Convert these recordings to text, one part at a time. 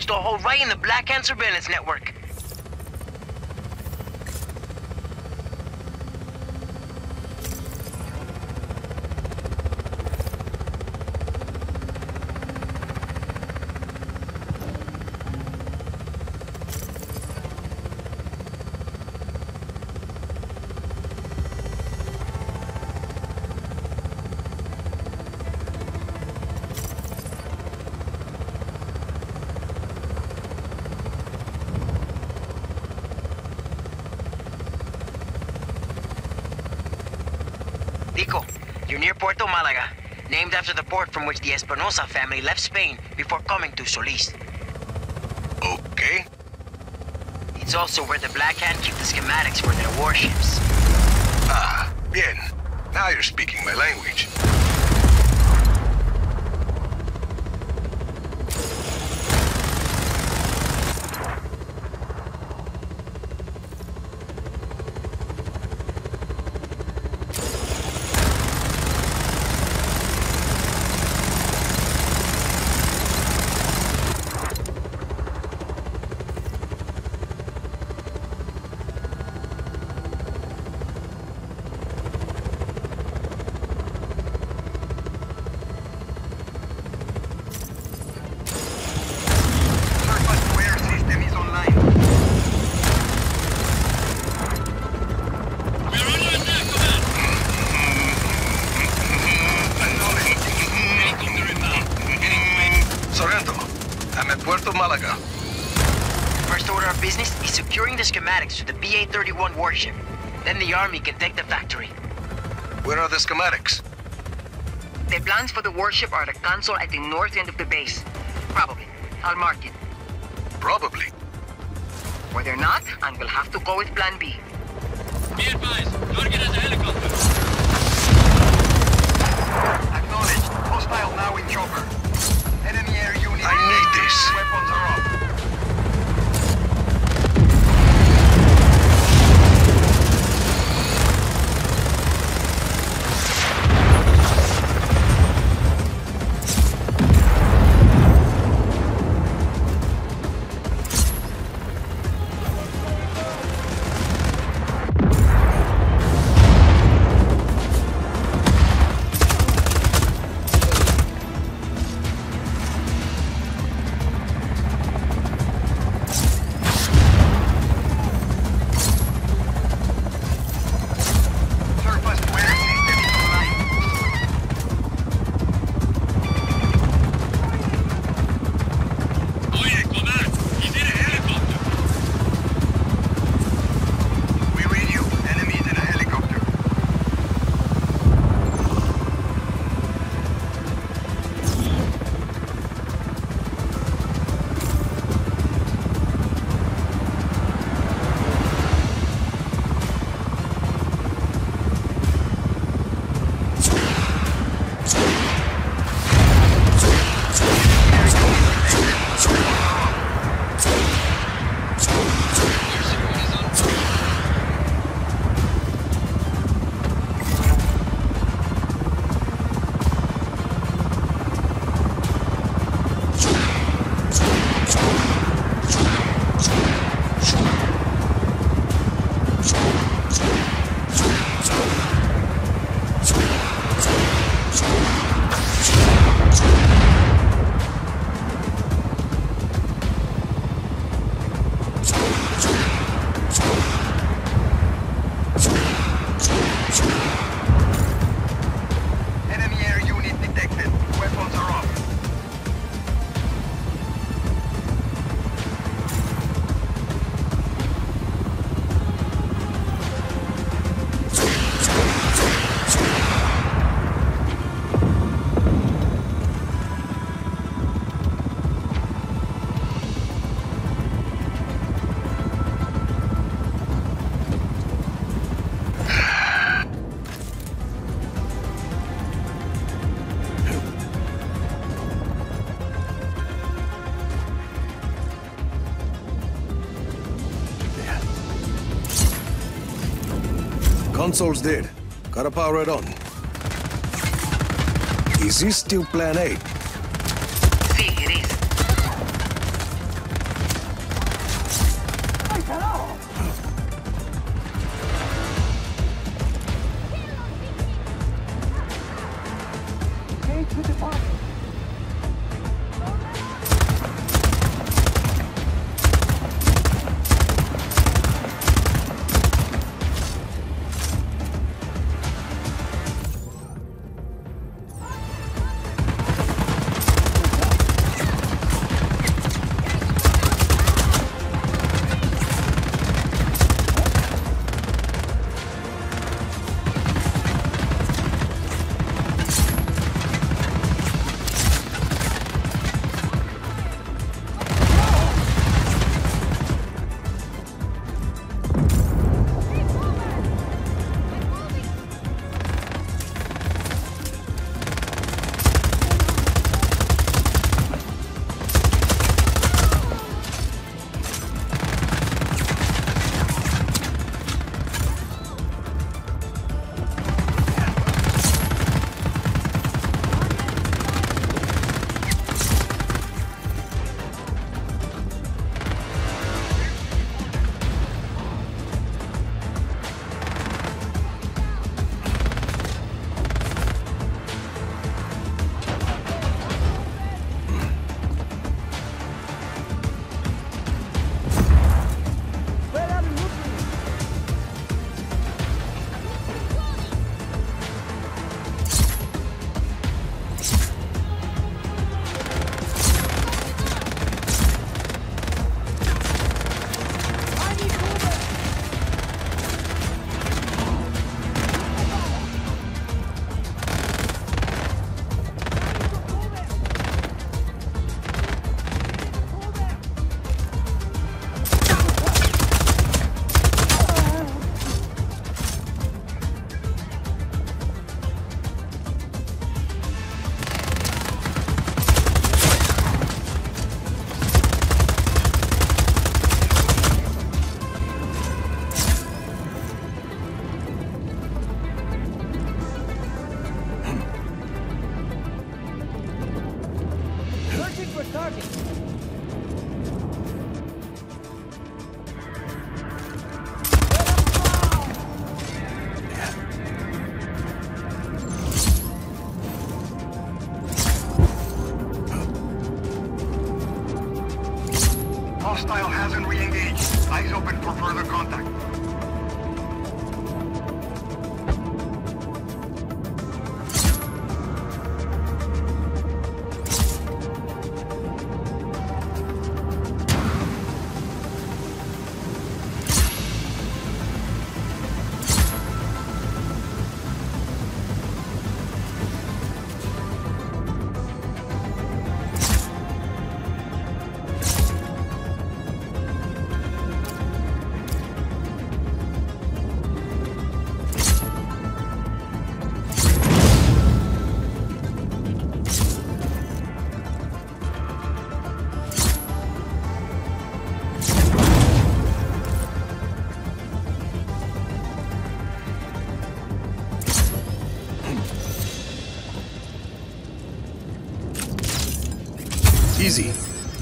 Just a hole right in the Black Hand surveillance network. Rico, you're near Puerto Malaga, named after the port from which the Espinosa family left Spain before coming to Solis. Okay. It's also where the Black Hand keep the schematics for their warships. Ah, bien. Now you're speaking my language. I'm at Puerto Malaga. First order of business is securing the schematics to the BA-31 warship. Then the army can take the factory. Where are the schematics? The plans for the warship are at the console at the north end of the base. Probably. I'll mark it. Probably. Where they're not, and we'll have to go with plan B. Be advised, target is a helicopter. Acknowledged. Hostile now in chopper. I need this. Console's dead. Gotta power it on. Is this still plan A?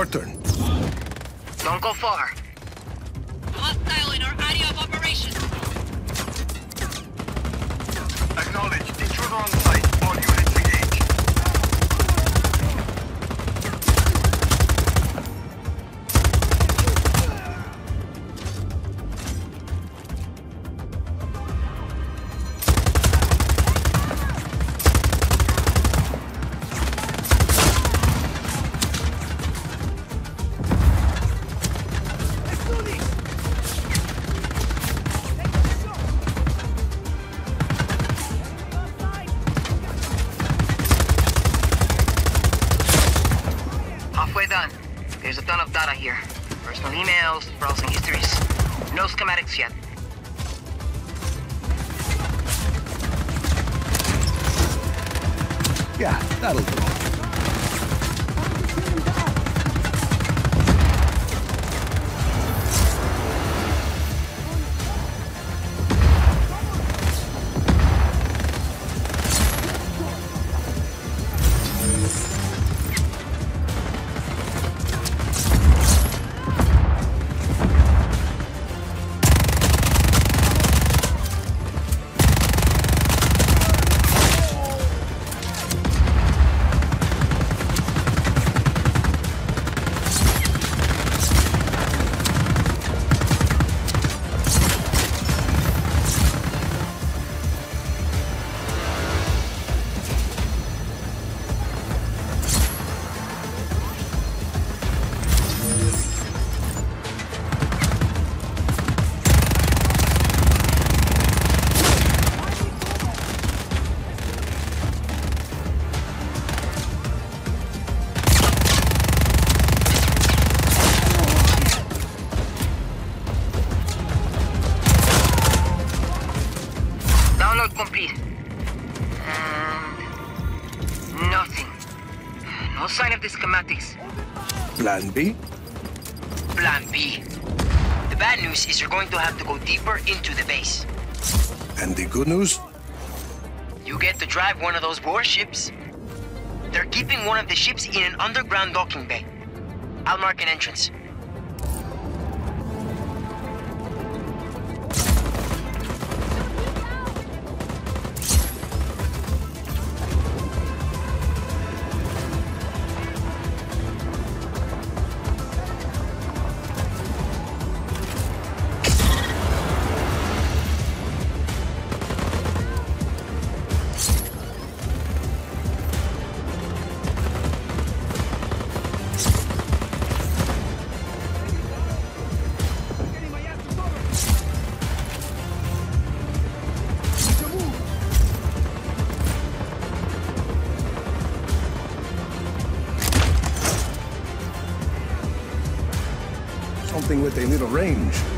Your turn. Don't go far. Personal emails, browsing histories. No schematics yet. Yeah, that'll do. Plan B? Plan B. The bad news is you're going to have to go deeper into the base. And the good news? You get to drive one of those warships. They're keeping one of the ships in an underground docking bay. I'll mark an entrance. Something with a range.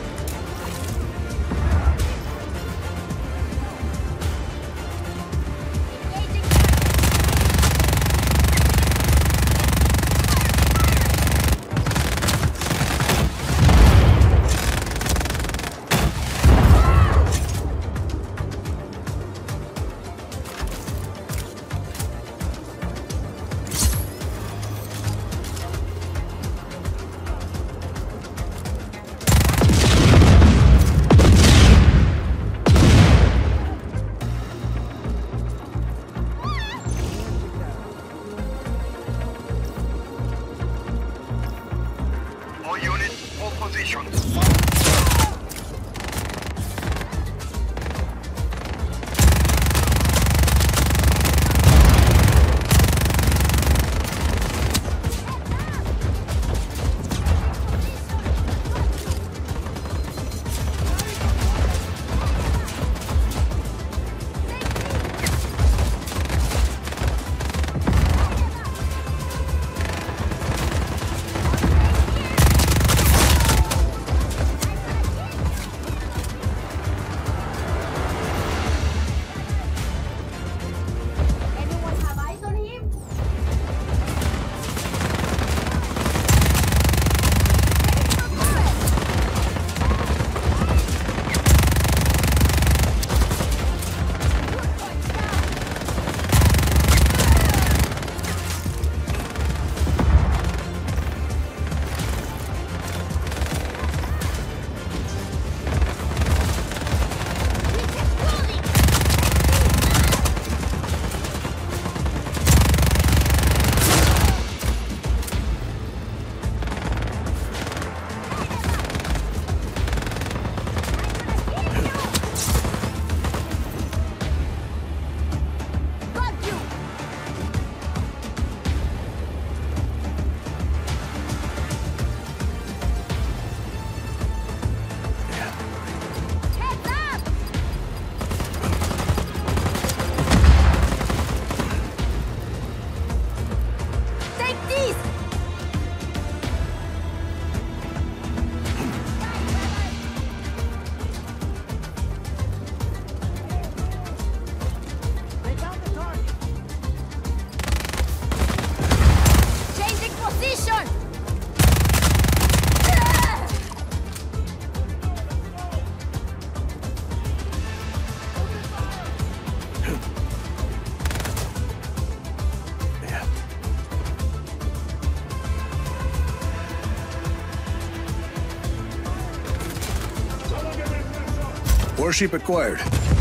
Warship acquired.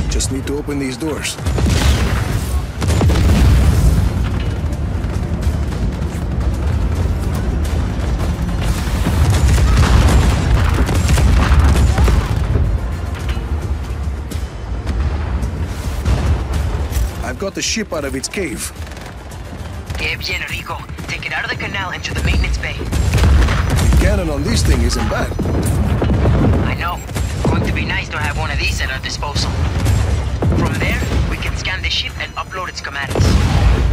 Just need to open these doors. I've got the ship out of its cave. Que bien, Rico. Take it out of the canal into the maintenance bay. The cannon on this thing isn't bad. I know. To be nice to have one of these at our disposal. From there, we can scan the ship and upload its schematics.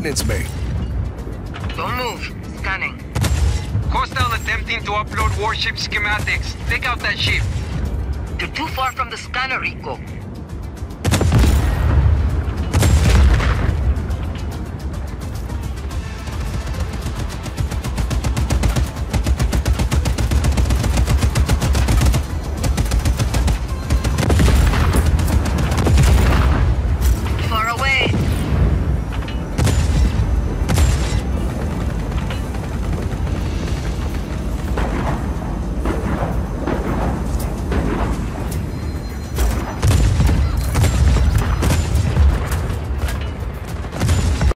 Maintenance bay. Don't move. Scanning. Hostile attempting to upload warship schematics. Take out that ship. You're too far from the scanner, Rico.